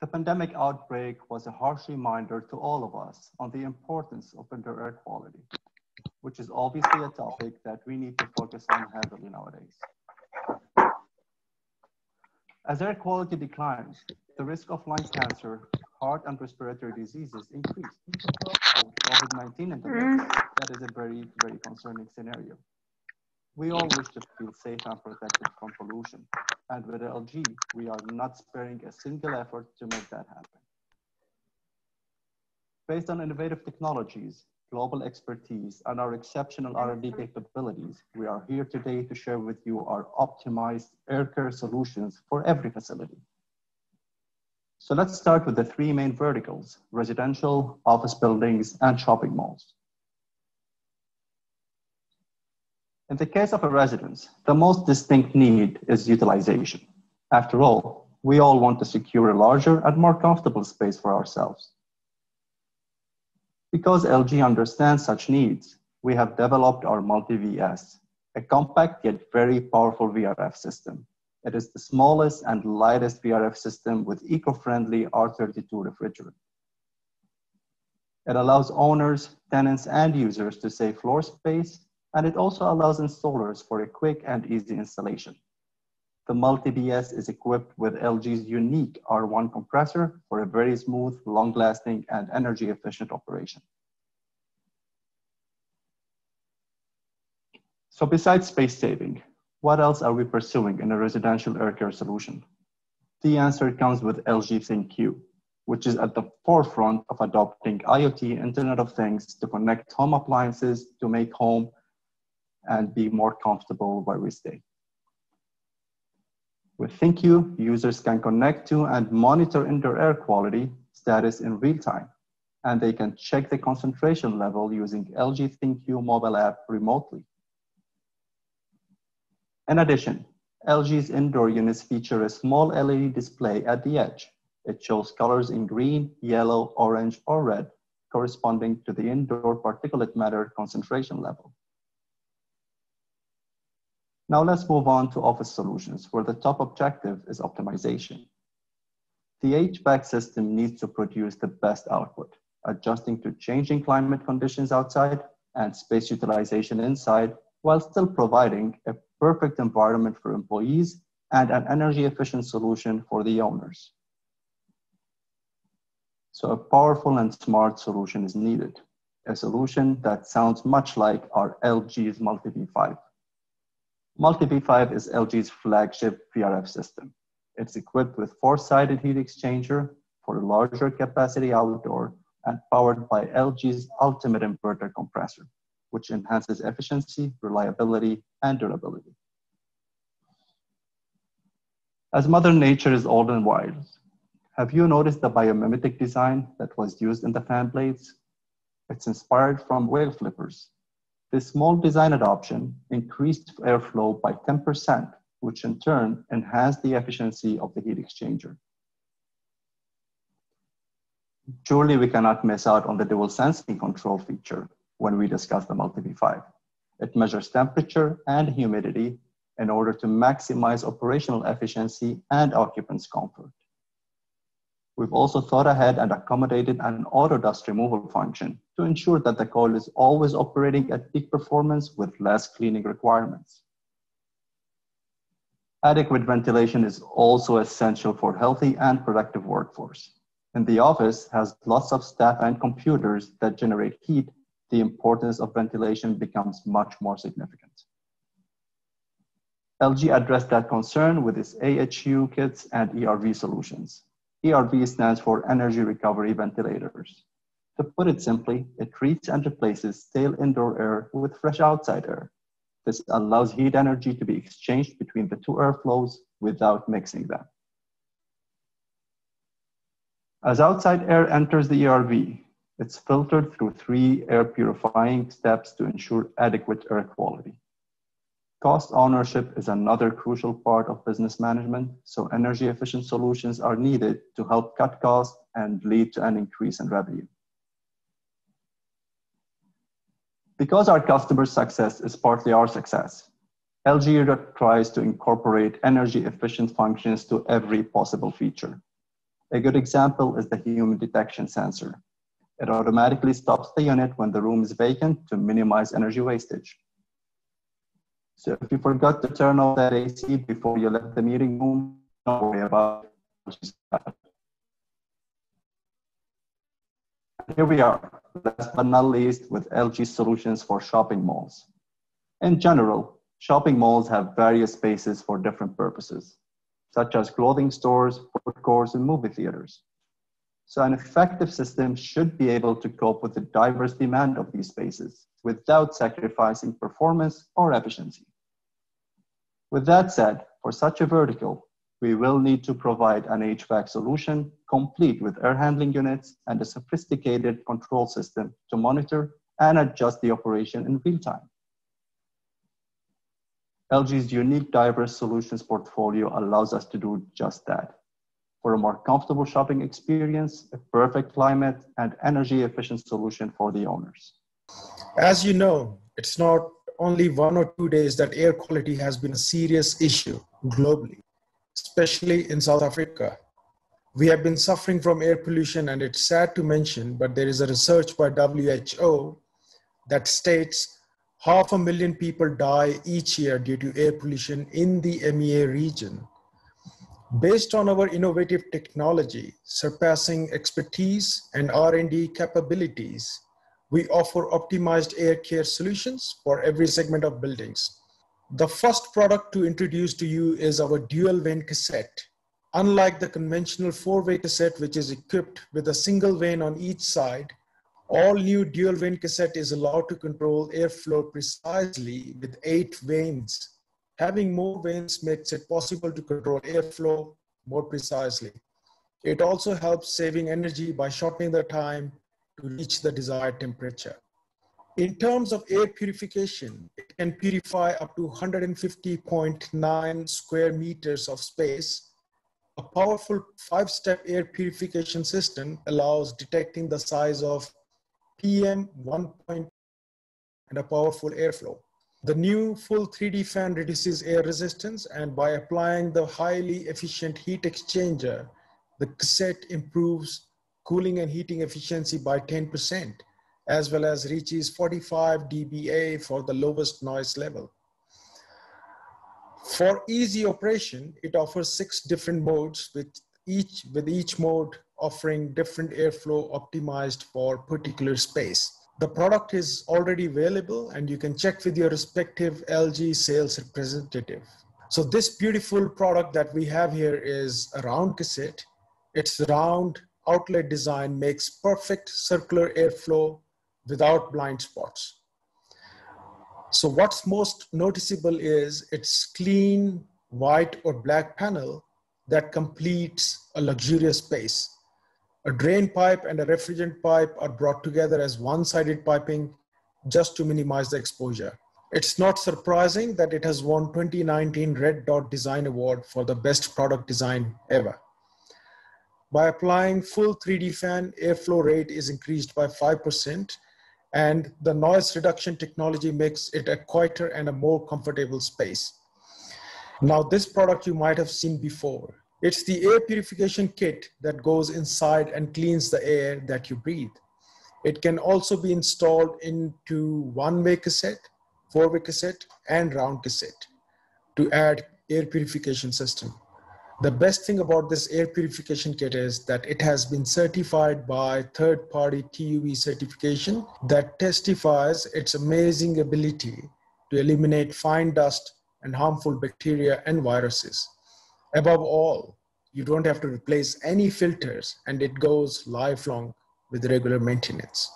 The pandemic outbreak was a harsh reminder to all of us on the importance of indoor air quality, which is obviously a topic that we need to focus on heavily nowadays. As air quality declines, the risk of lung cancer, heart and respiratory diseases increase. COVID-19 in the mm-hmm. mix, that is a very, very concerning scenario. We all wish to feel safe and protected from pollution. And with LG, we are not sparing a single effort to make that happen. Based on innovative technologies, global expertise, and our exceptional R&D capabilities, we are here today to share with you our optimized air care solutions for every facility. So let's start with the three main verticals, residential, office buildings, and shopping malls. In the case of a residence, the most distinct need is utilization. After all, we all want to secure a larger and more comfortable space for ourselves. Because LG understands such needs, we have developed our Multi-VS, a compact yet very powerful VRF system. It is the smallest and lightest VRF system with eco-friendly R32 refrigerant. It allows owners, tenants, and users to save floor space and it also allows installers for a quick and easy installation. The Multi-VS is equipped with LG's unique R1 compressor for a very smooth, long-lasting, and energy-efficient operation. So besides space saving, what else are we pursuing in a residential air care solution? The answer comes with LG ThinQ, which is at the forefront of adopting IoT, Internet of Things, to connect home appliances to make home and be more comfortable where we stay. With ThinQ, users can connect to and monitor indoor air quality status in real time, and they can check the concentration level using LG ThinQ mobile app remotely. In addition, LG's indoor units feature a small LED display at the edge. It shows colors in green, yellow, orange, or red, corresponding to the indoor particulate matter concentration level. Now let's move on to office solutions where the top objective is optimization. The HVAC system needs to produce the best output, adjusting to changing climate conditions outside and space utilization inside while still providing a perfect environment for employees and an energy efficient solution for the owners. So a powerful and smart solution is needed, a solution that sounds much like our LG's Multi-V5. Multi-V5 is LG's flagship VRF system. It's equipped with four-sided heat exchanger for a larger capacity outdoor and powered by LG's ultimate inverter compressor, which enhances efficiency, reliability, and durability. As Mother Nature is old and wise, have you noticed the biomimetic design that was used in the fan blades? It's inspired from whale flippers, this small design adoption increased airflow by 10%, which in turn enhanced the efficiency of the heat exchanger. Surely we cannot miss out on the dual sensing control feature when we discuss the Multi-V5. It measures temperature and humidity in order to maximize operational efficiency and occupants' comfort. We've also thought ahead and accommodated an auto dust removal function to ensure that the coil is always operating at peak performance with less cleaning requirements. Adequate ventilation is also essential for healthy and productive workforce. In the office has lots of staff and computers that generate heat, the importance of ventilation becomes much more significant. LG addressed that concern with its AHU kits and ERV solutions. ERV stands for Energy Recovery Ventilators. To put it simply, it treats and replaces stale indoor air with fresh outside air. This allows heat energy to be exchanged between the two airflows without mixing them. As outside air enters the ERV, it's filtered through three air purifying steps to ensure adequate air quality. Cost ownership is another crucial part of business management, so energy efficient solutions are needed to help cut costs and lead to an increase in revenue. Because our customer success is partly our success, LG tries to incorporate energy efficient functions to every possible feature. A good example is the human detection sensor. It automatically stops the unit when the room is vacant to minimize energy wastage. So if you forgot to turn off that AC before you left the meeting room, don't worry about it. Here we are, last but not least, with LG solutions for shopping malls. In general, shopping malls have various spaces for different purposes, such as clothing stores, food courts, and movie theaters. So an effective system should be able to cope with the diverse demand of these spaces without sacrificing performance or efficiency. With that said, for such a vertical, we will need to provide an HVAC solution complete with air handling units and a sophisticated control system to monitor and adjust the operation in real time. LG's unique diverse solutions portfolio allows us to do just that for a more comfortable shopping experience, a perfect climate, and energy efficient solution for the owners. As you know, it's not only one or two days that air quality has been a serious issue globally, especially in South Africa. We have been suffering from air pollution, and it's sad to mention, but there is a research by WHO that states half a million people die each year due to air pollution in the MEA region Based on our innovative technology, surpassing expertise and R&D capabilities, we offer optimized air care solutions for every segment of buildings. The first product to introduce to you is our dual vane cassette. Unlike the conventional four-way cassette, which is equipped with a single vane on each side, all new dual vane cassette is allowed to control airflow precisely with eight vanes Having more vanes makes it possible to control airflow more precisely. It also helps saving energy by shortening the time to reach the desired temperature. In terms of air purification, it can purify up to 150.9 square meters of space. A powerful five-step air purification system allows detecting the size of PM 1. and a powerful airflow. The new full 3D fan reduces air resistance and by applying the highly efficient heat exchanger, the cassette improves cooling and heating efficiency by 10%, as well as reaches 45 dBA for the lowest noise level. For easy operation, it offers six different modes with each, with each mode offering different airflow optimized for particular space. The product is already available and you can check with your respective LG sales representative. So this beautiful product that we have here is a round cassette. Its round outlet design makes perfect circular airflow without blind spots. So what's most noticeable is its clean white or black panel that completes a luxurious space. A drain pipe and a refrigerant pipe are brought together as one-sided piping just to minimize the exposure. It's not surprising that it has won 2019 Red Dot Design Award for the best product design ever. By applying full 3D fan, airflow rate is increased by 5% and the noise reduction technology makes it a quieter and a more comfortable space. Now this product you might have seen before. It's the air purification kit that goes inside and cleans the air that you breathe. It can also be installed into one-way cassette, four-way cassette, and round cassette to add air purification system. The best thing about this air purification kit is that it has been certified by third-party TUV certification that testifies its amazing ability to eliminate fine dust and harmful bacteria and viruses. Above all, you don't have to replace any filters and it goes lifelong with regular maintenance.